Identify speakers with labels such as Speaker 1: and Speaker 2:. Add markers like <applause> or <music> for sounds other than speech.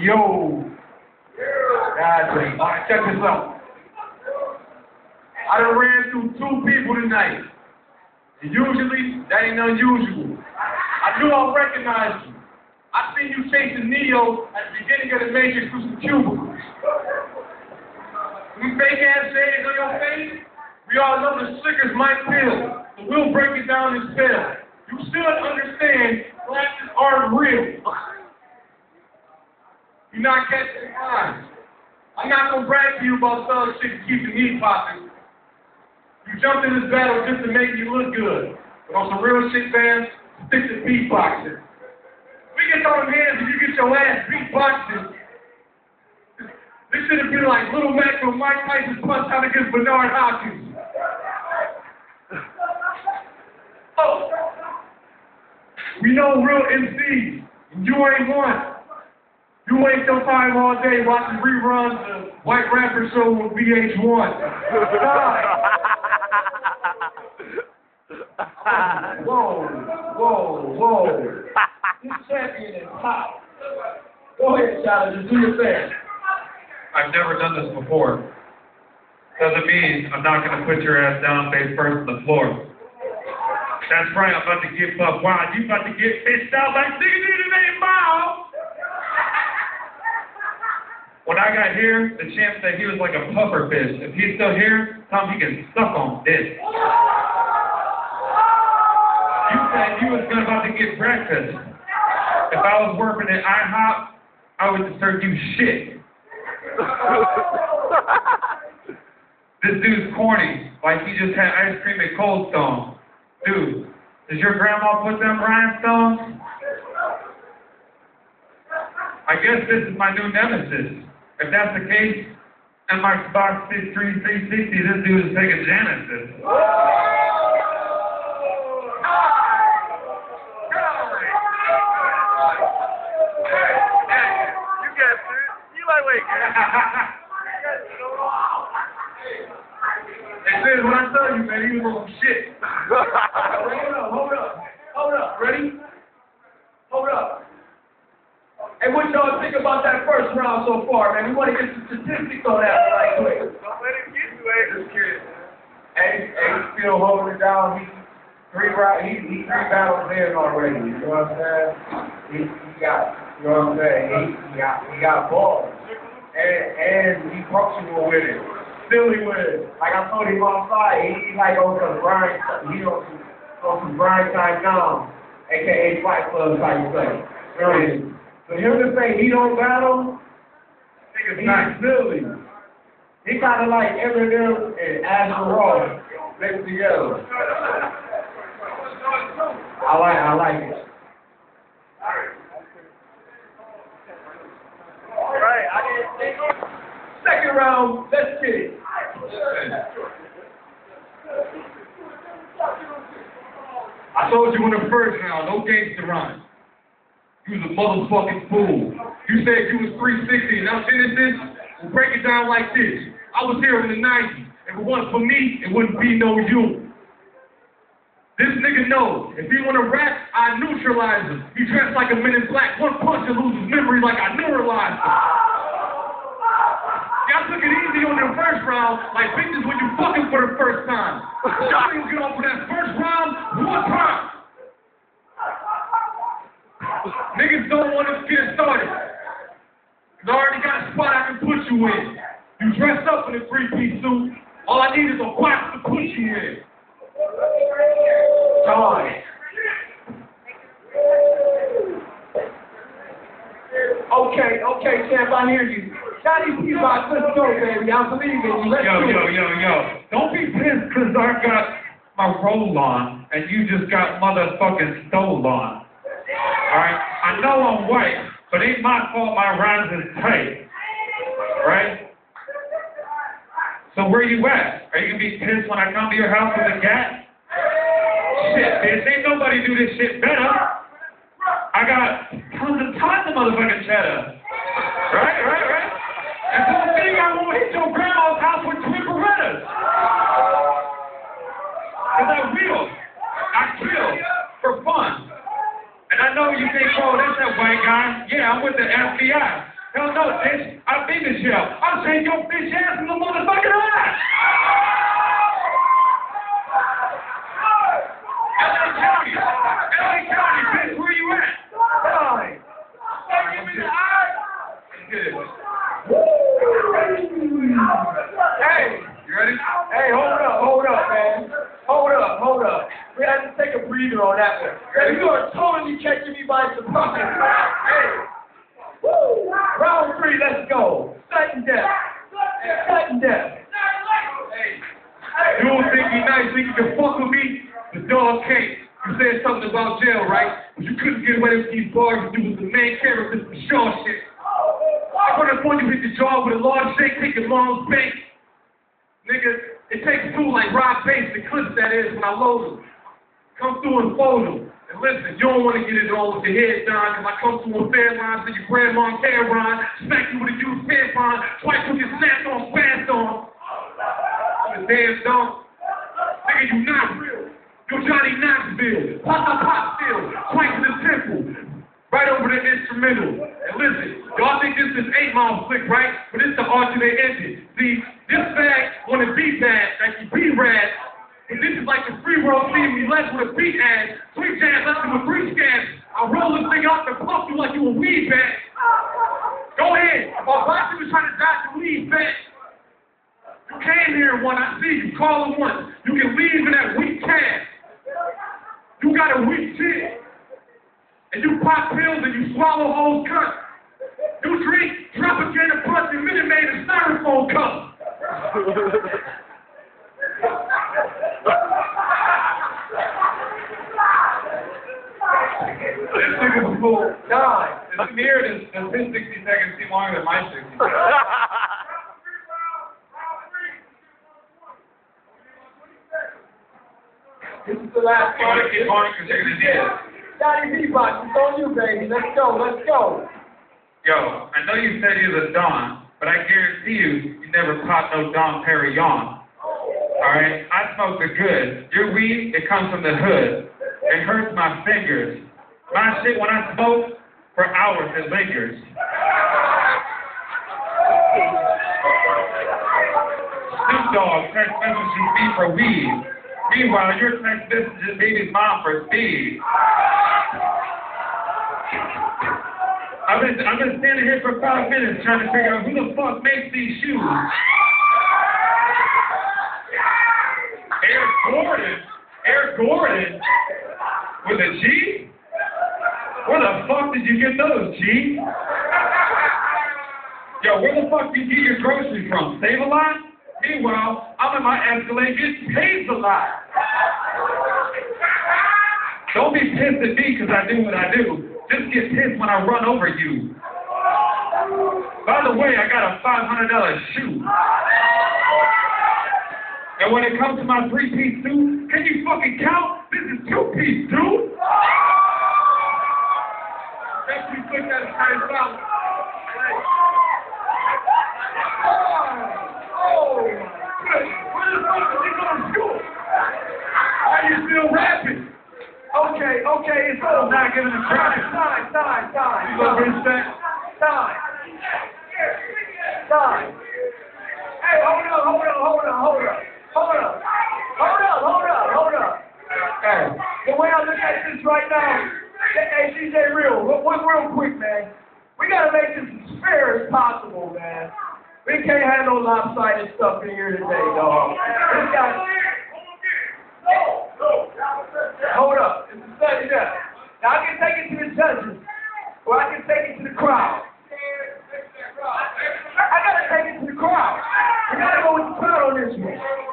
Speaker 1: Yo. All right, check this out. I done ran through two people tonight. And usually, that ain't unusual. I knew I recognized you. I seen you chasing Neo at the beginning of the Matrix through some cubicles. Them fake ass shades on your face, we all know the slickers might peel, so we'll break it down and spell. You should understand glasses aren't real. You're not catching lines. I'm not gonna brag to you about selling shit to keep your meat popping. You jumped in this battle just to make you look good. But on some real shit, fans, stick to beatboxing. We get on hands if you get your ass beatboxing. This should have been like Little Mac from Mike Tyson's punch out against Bernard Hopkins. Oh. We know real MCs, and you ain't one. You waste your time all day watching reruns of White Rapper Show on VH1. <laughs> Whoa, whoa, whoa. This champion is hot. Go ahead, Charlie, just do your thing.
Speaker 2: I've never done this before. Doesn't mean I'm not gonna put your ass down face first on the floor. That's right, I'm about to get buck wild. You about to get fished out like nigga did it ain't ball. When I got here, the champ said he was like a puffer fish. If he's still here, tell him he can suck on this. You said you was about to get breakfast. If I was working at IHOP, I would serve you shit. <laughs> This dude's corny, like he just had ice cream at Cold Stone. Dude, does your grandma put them rhinestones? I guess this is my new nemesis. If that's the case, and my Xbox 360, this dude is taking Genesis.
Speaker 3: You guessed it. You lightweight.
Speaker 1: Hey, what I tell you, man, was on shit. Hold up, hold up, hold up, ready? Hold up. Hey, what y'all think about that first round so far, man? We want to get some statistics on that right quick.
Speaker 3: Don't let him get you, eh?
Speaker 1: Just curious. Hey, hey, he's still holding it down. He three round, he, he three battles in already. You know what I'm saying? He, he got, you know what I'm saying? He, he got, he got balls, and and he functional with it, silly with it. Like I told him on side, he, he like on some grind, he on some on some grind time now, aka Fight Club type thing. Right. For him to say he don't battle,
Speaker 2: Nigga's
Speaker 1: he's
Speaker 2: nice.
Speaker 1: silly. He kind of like Eminem eh, and Asher Roth mixed together. I like, I like it.
Speaker 3: All right, I didn't think it.
Speaker 1: Second round, let's get it.
Speaker 2: I told you in the first round, no gangster run. You was a motherfucking fool. You said you was 360 and now Genesis will break it down like this. I was here in the 90s. If it wasn't for me, it wouldn't be no you. This nigga knows. If he wanna rap, I neutralize him. He dressed like a men in black. One punch and loses memory like I neuralized him. Y'all took it easy on the first round, like bitches when you fucking for the first time. Y'all niggas get off for that first round one time. Niggas don't want to get started. I already got a spot I can put you in. You dressed up in a three-piece suit. All I need is a box to put you in.
Speaker 1: Come on. Okay, okay, champ, I hear you. Johnny Peabody, let's go, baby. I believe in you. Let's
Speaker 2: Yo, yo, yo, yo. Don't be pissed because I got my roll on and you just got motherfucking stole on. Alright? I know I'm white, but ain't my fault my rhymes is tight. Right? So where you at? Are you gonna be pissed when I come to your house with a gat? Shit, bitch, ain't nobody do this shit better. I got tons and tons of motherfucking cheddar. Right, right, right? And so the thing I won't hit your grandma's house with twin Berettas. Cause. I kill for fun. And I know you think, oh, that's that white guy. Yeah, I'm with the FBI. Hell no, bitch. I be Michelle. I'll take your bitch ass in the motherfucking eye. LA County. LA County, bitch. Where you at?
Speaker 3: Nine.
Speaker 2: Give me the eye. Good.
Speaker 3: Hey,
Speaker 2: You ready?
Speaker 3: hey, hold up, hold up, man. Hold up, hold up. We have to take a breather on that one. Hey, you are totally catching me by surprise. Hey. Woo. Round three, let's go. Sudden death. Sudden
Speaker 2: You don't think you nice, think you can fuck with me? The dog can't. You said something about jail, right? But you couldn't get away with these bars you was the main character sure shit. I could have you hit the jaw with a large shake, take your mom's bank. Nigga, it takes two like Rob Base, the clips that is when I load them. Come through and fold them. And listen, you don't want to get it all with your head down, because I come through on fair lines to your grandma's hair run, smack you with a used tampon, twice you get snapped on, fast on. You damn dog. Nigga, you not real. You Johnny Knoxville. Pop, pop, pop still. Twice in the temple. Right over the instrumental. And listen, y'all think this is 8 Mile Slick, right? But it's the alternate engine. See, this bag wanna be bad, like you be rad. But this is like the free world scene we left with a beat ass. Sweet jazz left you with three scans. I'll roll this thing out and pump you like you a weed bag. Go ahead. While Boxy was trying to dodge the weed bag. You came here one, I see you. Call him once. You can leave in that weak cash. You got a weak chin. And you pop pills and you swallow whole cups. You drink, drop a punch and Minute Maid in styrofoam cup. <laughs> This nigga's cool.
Speaker 3: Nine.
Speaker 2: It's weird. It's, it's his 60 seconds seem longer than my 60 seconds.
Speaker 3: This is the last
Speaker 2: you're going to.
Speaker 3: Daddy B-Box, it's on you, baby. Let's go, let's go.
Speaker 2: Yo, I know you said was a Don, but I guarantee you, you never popped no Don Perignon. Alright? I smoke the good. Your weed, it comes from the hood. It hurts my fingers. My shit, when I smoke, for hours, it lingers. Snoop Dogg text messages me for weed. Meanwhile, your text messages baby's mom for speed. I've been I've been standing here for five minutes trying to figure out who the fuck makes these shoes. Gordon, Air Gordon, with a G. Where the fuck did you get those, G? Yo, where the fuck do you get your groceries from? Save a lot? Meanwhile, I'm in my Escalade getting paid a lot. Don't be pissed at me because I do what I do. Just get pissed when I run over you. By the way, I got a $500 shoe. And when it comes to my three-piece suit, can you fucking count? This is two-piece suit. Let's be quick at it, guys. Out.
Speaker 3: Oh, my goodness.
Speaker 2: Where the fuck did you go to school? How you still rapping?
Speaker 3: Okay, okay, it's over.
Speaker 2: I'm not giving a crap.
Speaker 3: Time, time, time,
Speaker 2: You love
Speaker 3: time.
Speaker 2: respect?
Speaker 3: Time. Time. Hey, hold up, hold up, hold up, hold up. Hold up. Hold up, hold up, hold up. Hey, the way I look at this right now, hey, CJ Real, real, real quick, man. We gotta make this as fair as possible, man. We can't have no lopsided stuff in here today, dog. This guy. Hold up. It's a study there. Now I can take it to the judges, or I can take it to the crowd. I gotta take it to the crowd. We gotta go with the crowd on this one.